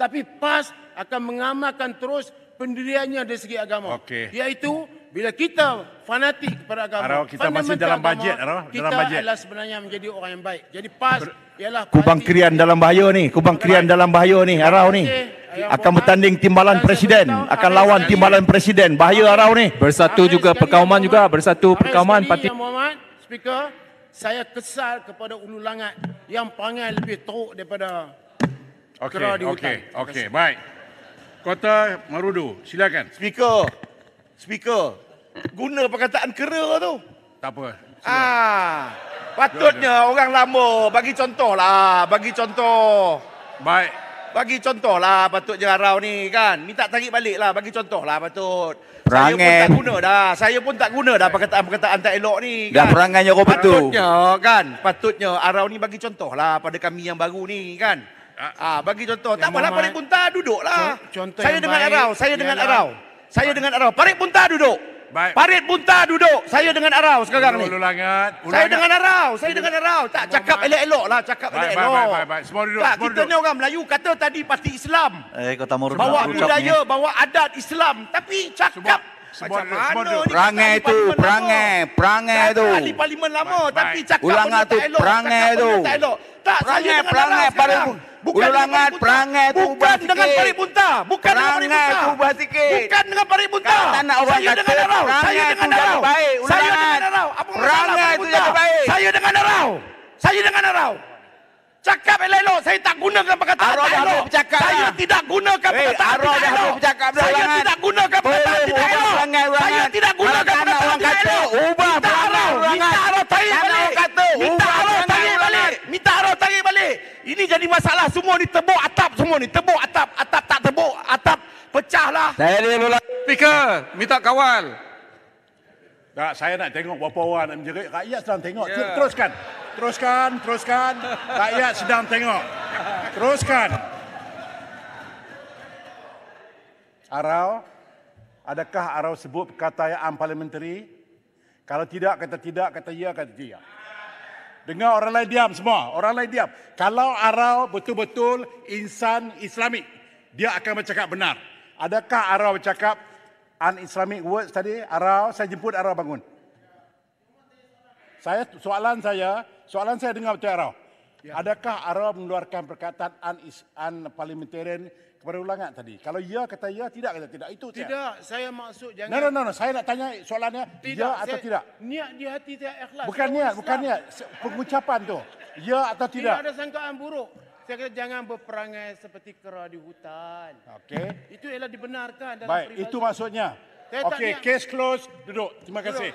Tapi PAS akan mengamalkan terus pendiriannya dari segi agama. Okey. Iaitu bila kita fanatik kepada agama, Arau, kita masih dalam agama, bajet, dalam kita bajet. adalah sebenarnya menjadi orang yang baik. Jadi PAS ialah Kubang Krian dalam bahaya ni. Kubang Krian dalam bahaya ni. Arau ni. Akan bertanding timbalan presiden. Akan lawan timbalan presiden. Bahaya Arau ni. Bersatu juga perkauman juga bersatu perkauman parti Yang Berhad, Speaker, saya kesal kepada Ulu Langat yang perangai lebih teruk daripada Okey, Kera di hutan. okey, okey, kasih. baik. Kota Marudu, silakan. Speaker. Speaker. Guna perkataan kera tu. Tak apa. Ah. Patutnya orang lama bagi contoh lah, bagi contoh. Baik. Bagi contoh lah patutnya Arau ni kan. Minta tarik balik lah, bagi contoh lah patut. Saya pun tak guna dah. Saya pun tak guna dah perkataan-perkataan tak elok ni Dah kan. perangainya kau betul. Patutnya kan. Patutnya Arau ni bagi contoh lah pada kami yang baru ni kan. Ah, bagi contoh. Tak apalah Muhammad, Parit Bunta duduk lah. con- contoh Saya yang dengan baik Arau, saya dengan ialah- Arau. Saya dengan Arau. Parit Bunta duduk. Baik. Parit Bunta duduk. Saya dengan Arau sekarang ni. Langat. Ulu Saya dengan Arau, saya dengan Arau. Tak cakap elok-elok lah, cakap Baik, baik, elok-elok. baik, baik, baik. Semua duduk, Tak, semua kita duduk. ni orang Melayu kata tadi parti Islam. Eh, kau tak mau Bawa budaya, bawa adat Islam. Tapi cakap Semua- semua macam duduk, semua mana duduk. ni Perangai tu, perangai, perangai Tak tu. ada ahli parlimen lama Baik, tapi baik. cakap Ulangan benda tu, tak elok. perangai cakap tu. Tak elok. Tak, saya Perangai, dengan perangai, Arau sekarang. Parit- Bukan Ulangan, perangai tu Bukan dengan. Parit Bunta. Bukan dengan Parit Perangai Bunta. tu ubah sikit. Bukan dengan Parit Bunta. Orang Saya kata dengan Arau. Saya perangai dengan tu jaga Arau. baik, Saya dengan Arau. Apa Perangai tu jaga baik. Saya dengan Arau. Saya dengan Arau. Cakap elok-elok. Saya tak gunakan perkataan elok. Saya dah. tidak gunakan Eh, perkataan elok. Jadi masalah semua ni tebuk atap semua ni. Tebuk atap. Atap tak tebuk. Atap pecahlah. Saya dia ulang. Speaker, minta kawal. Tak, saya nak tengok berapa orang nak menjerit. Rakyat sedang tengok. Yeah. Teruskan. Teruskan, teruskan. Rakyat sedang tengok. Teruskan. Arau, adakah Arau sebut perkataan parliamentary? Kalau tidak, kata tidak. Kata ya, kata tidak. Dengar orang lain diam semua. Orang lain diam. Kalau Arau betul-betul insan Islamik, dia akan bercakap benar. Adakah Arau bercakap un-Islamic words tadi? Arau, saya jemput Arau bangun. Saya soalan saya, soalan saya dengar betul Arau. Ya. Adakah Arau mengeluarkan perkataan un-parliamentarian ulangan tadi? Kalau ya kata ya, tidak kata tidak. Itu. Tidak, saya maksud No, jangan no, no, no. Saya nak tanya soalannya ya atau saya- tidak. Niat di hati saya ikhlas. Bukan niat, orang bukan Islam. niat. Pengucapan tu. Ya atau Tidak tidak. ada sangkaan buruk. Saya kata jangan berperangai seperti kera di hutan. Okey. Itu ialah dibenarkan dalam Baik, peribahasa. itu maksudnya. Okey, case close. Duduk. Terima kasih.